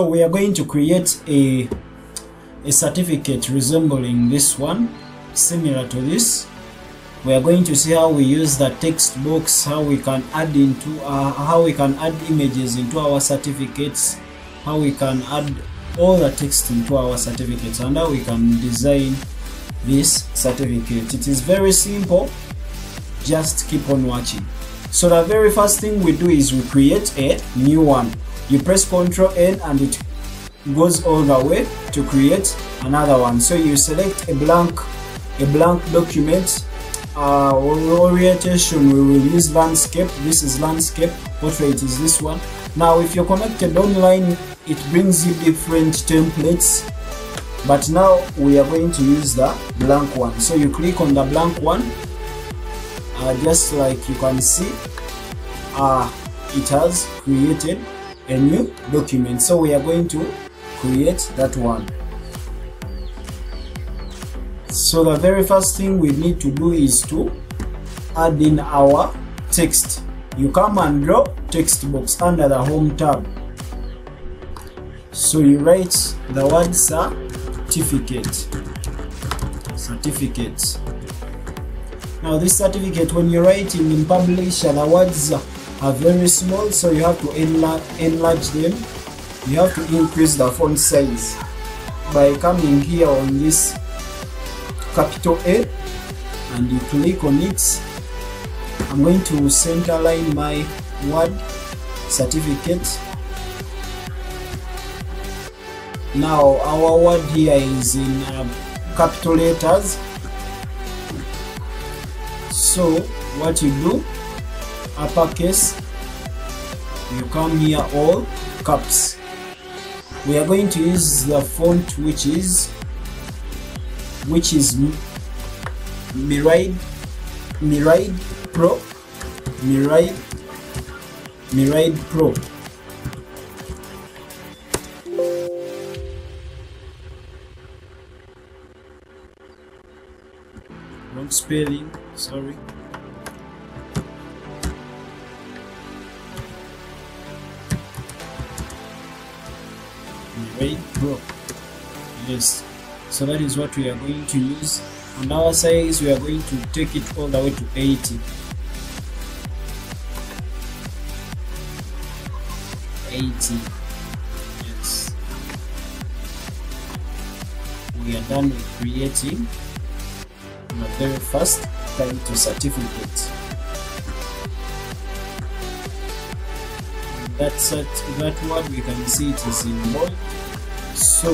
so we are going to create a a certificate resembling this one similar to this. We are going to see how we use the text box how we can add into uh, how we can add images into our certificates how we can add all the text into our certificates and how we can design this certificate. It is very simple. Just keep on watching. So the very first thing we do is we create a new one you press ctrl n and it goes all the way to create another one. So you select a blank a blank document. Uh, orientation we will use landscape. This is landscape. Portrait is this one? Now if you're connected online it brings you different templates. But now we are going to use the blank one. So you click on the blank one. Uh, just like you can see uh, it has created a new document. So we are going to create that one. So the very first thing we need to do is to add in our text. You come and draw text box under the home tab. So you write the word certificate. Certificate. Now this certificate when you're writing in publisher the words are very small so you have to enlarge, enlarge them. You have to increase the font size by coming here on this capital A and you click on it. I'm going to center line my word certificate. Now our word here is in uh, capital letters. So what you do uppercase. You come here all caps we are going to use the font which is which is Myriad Myriad Pro Myriad Myriad Pro. Wrong spelling sorry Pro yes. So that is what we are going to use. On our size we are going to take it all the way to 80 80 yes. We are done with creating. The very first title certificate. That set that one we can see it is in bold so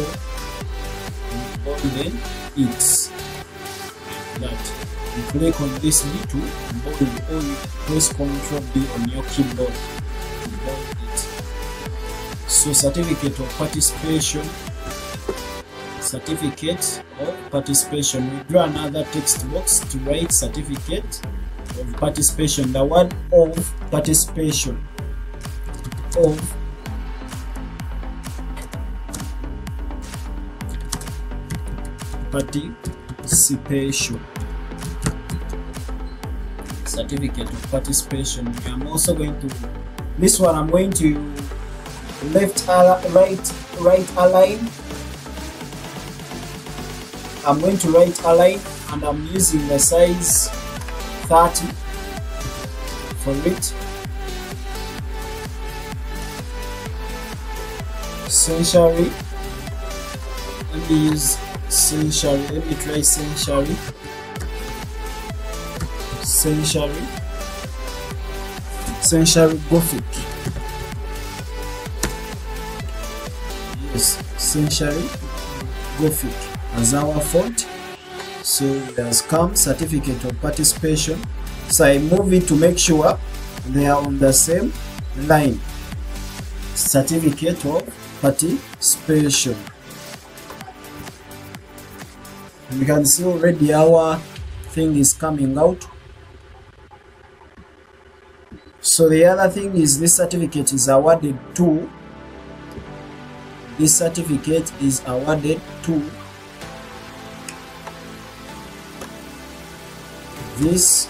then it's that you click on this little bold or you press ctrl b on your keyboard to bold it. So certificate of participation certificate of participation. We draw another text box to write certificate of participation the word of participation. Of participation. Certificate of participation. I'm also going to this one i'm going to left right right align. I'm going to right align and i'm using the size 30 for it. Century let me use century let me try century century century gothic. Yes century gothic. As our font so it has come certificate of participation. So i move it to make sure they are on the same line. Certificate of participation you can see already our thing is coming out. So the other thing is this certificate is awarded to. This certificate is awarded to. This.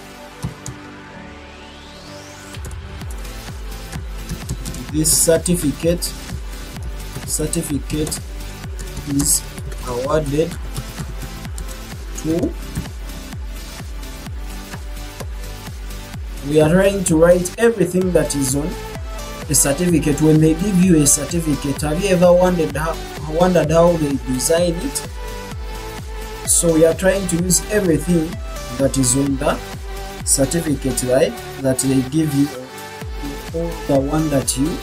This certificate. Certificate is awarded to we are trying to write everything that is on a certificate. When they give you a certificate have you ever wondered how, wondered how they design it? So we are trying to use everything that is on the certificate right? That they give you. Or the one that you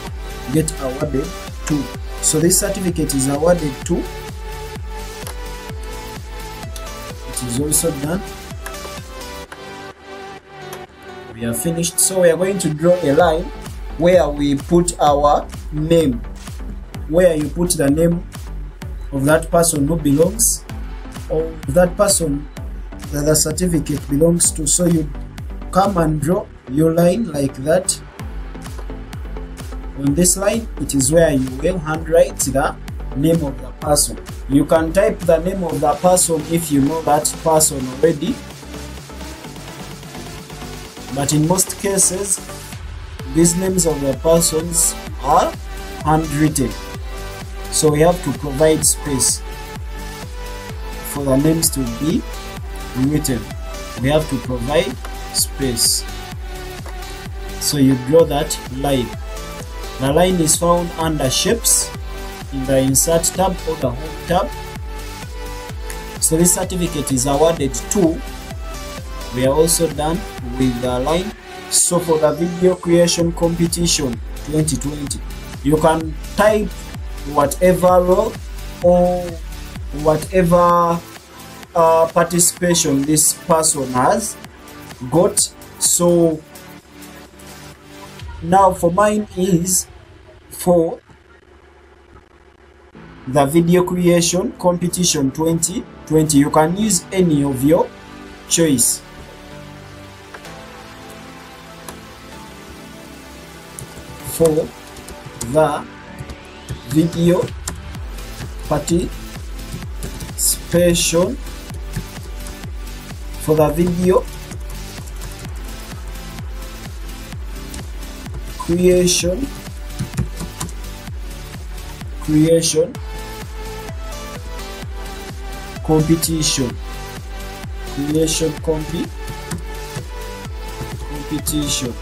get awarded to. So this certificate is awarded to is also done. We are finished. So we are going to draw a line where we put our name. Where you put the name of that person who belongs or that person that the certificate belongs to. So you come and draw your line like that. On this line it is where you will handwrite the name of the person. You can type the name of the person if you know that person already. But in most cases these names of the persons are handwritten. So we have to provide space for the names to be written. We have to provide space. So you draw that line. The line is found under shapes in the insert tab or the home tab. So this certificate is awarded to we are also done with the line. So for the video creation competition 2020 you can type whatever role or whatever uh, participation this person has got. So now for mine is for the video creation competition 2020 you can use any of your choice. For the video participation. For the video creation. Creation competition. Creation compi competition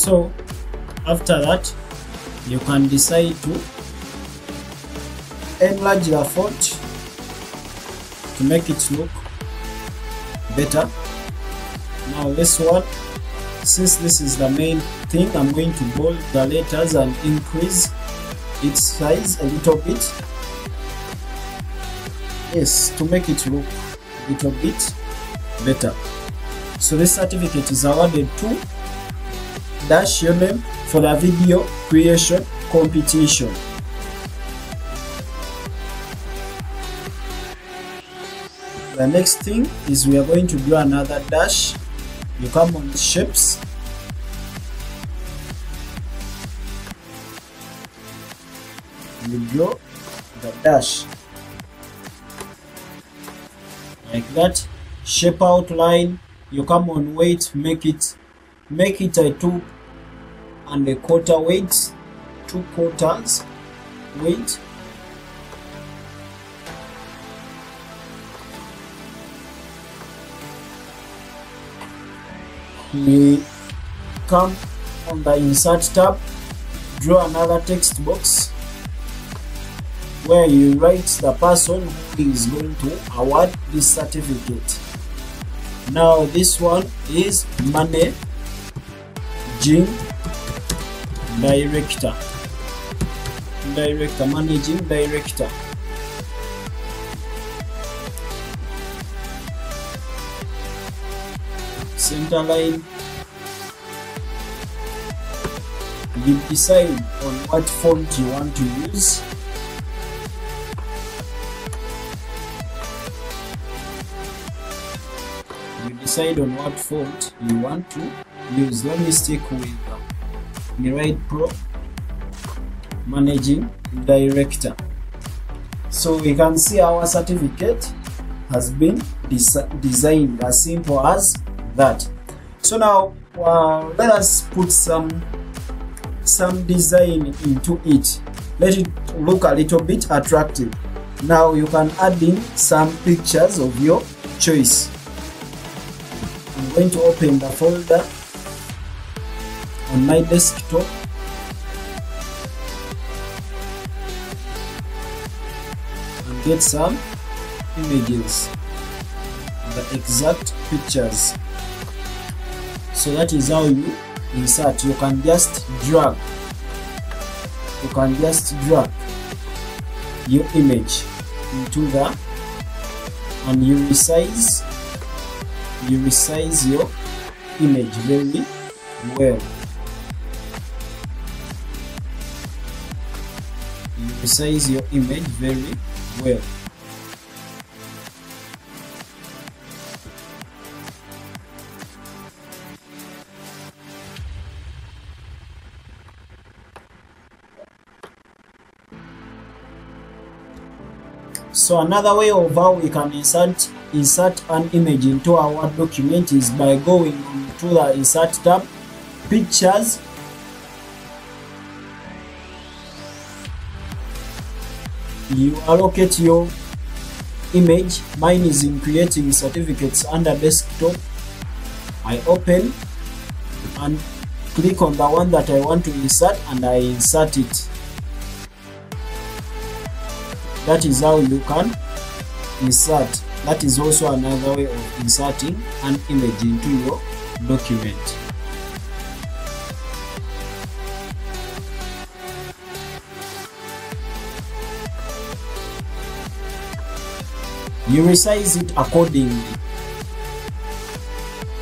so after that you can decide to enlarge the font to make it look better. Now this one since this is the main thing i'm going to bold the letters and increase its size a little bit. Yes to make it look a little bit better. So this certificate is awarded to dash your name for the video creation competition. The next thing is we are going to do another dash. You come on shapes. You draw the dash like that. Shape outline. You come on weight, make it make it a two and a quarter weight, two quarters weight. We come on the insert tab, draw another text box where you write the person who is going to award this certificate. Now this one is money Jing director. Director managing director. Center line you decide on what font you want to use. You decide on what font you want to use. Let me stick with uh, uh, Pro managing director. So we can see our certificate has been des designed as simple as that. So now uh, let us put some some design into it. Let it look a little bit attractive. Now you can add in some pictures of your choice. I'm going to open the folder on my desktop. And get some images. The exact pictures. So that is how you insert. You can just drag. You can just drag your image into the and you resize you resize your image very well you resize your image very well. So another way of how we can insert insert an image into our document is by going to the insert tab, pictures, you allocate your image. Mine is in creating certificates under desktop. I open and click on the one that I want to insert and I insert it. that is how you can insert that is also another way of inserting an image into your document you resize it accordingly.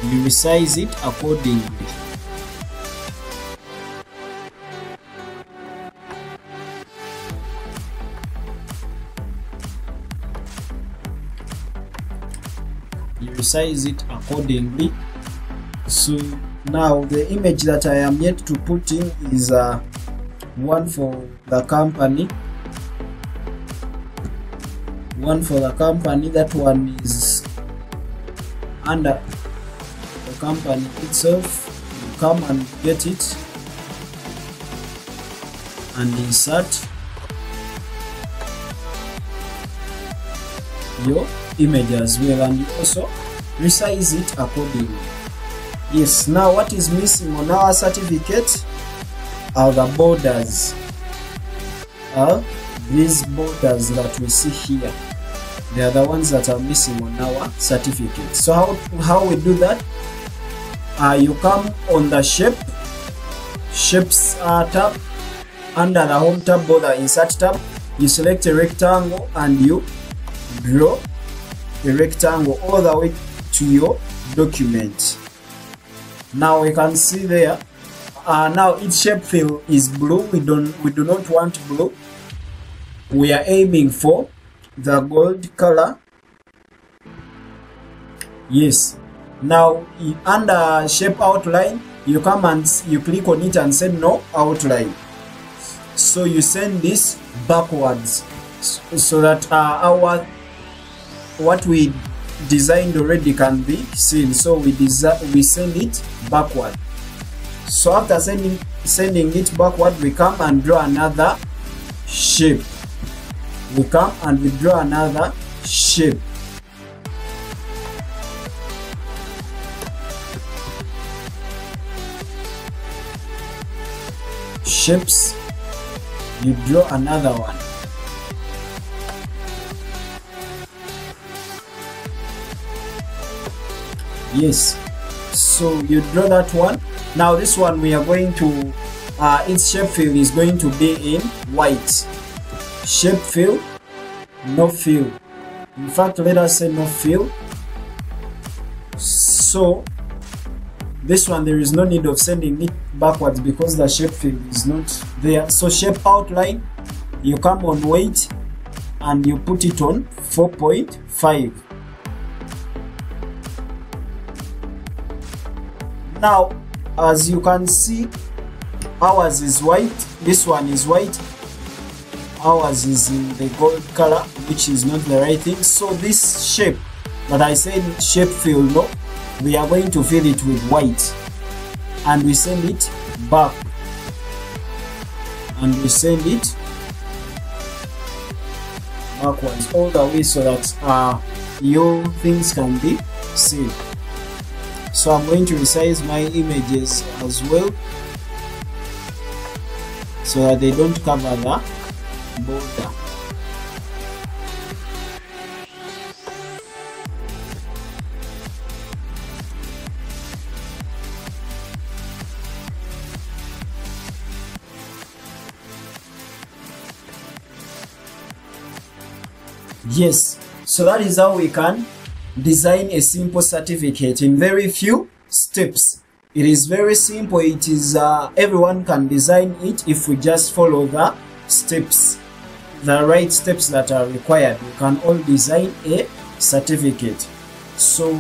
You resize it accordingly. You resize it accordingly. So now the image that i am yet to put in is uh, one for the company one for the company that one is under the company itself. You come and get it. And insert your image as well and you also resize it accordingly. Yes now what is missing on our certificate are the borders. Are these borders that we see here they are the ones that are missing on our certificate. So how how we do that? Uh, you come on the shape shapes uh, tab under the home tab or the insert tab you select a rectangle and you draw a rectangle all the way to your document. Now we can see there uh, now each shape fill is blue. We don't we do not want blue. We are aiming for the gold color? Yes. Now under shape outline you come and you click on it and say no outline. So you send this backwards. So that uh, our what we designed already can be seen. So we we send it backward. So after sending sending it backward we come and draw another shape we come and we draw another shape shapes you draw another one. Yes so you draw that one. Now this one we are going to uh, its shape fill is going to be in white shape fill? No fill. In fact let us say no fill so this one there is no need of sending it backwards because the shape field is not there. So shape outline you come on weight and you put it on 4.5 now as you can see ours is white this one is white ours is in the gold color which is not the right thing. So this shape that i said shape fill no we are going to fill it with white. And we send it back. And we send it backwards all the way so that uh, your things can be seen. So I'm going to resize my images as well so that they don't cover the yes so that is how we can design a simple certificate in very few steps. It is very simple. It is uh, everyone can design it if we just follow the steps the right steps that are required. You can all design a certificate. So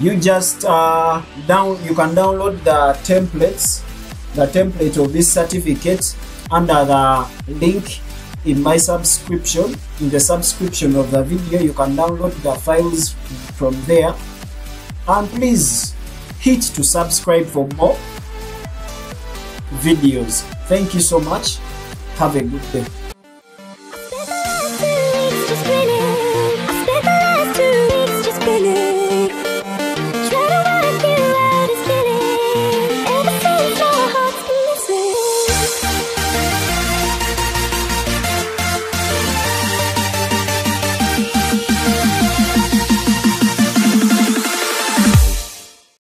you just uh, down you can download the templates the template of this certificate under the link in my subscription. In the subscription of the video you can download the files from there. And please hit to subscribe for more videos. Thank you so much. Have a good day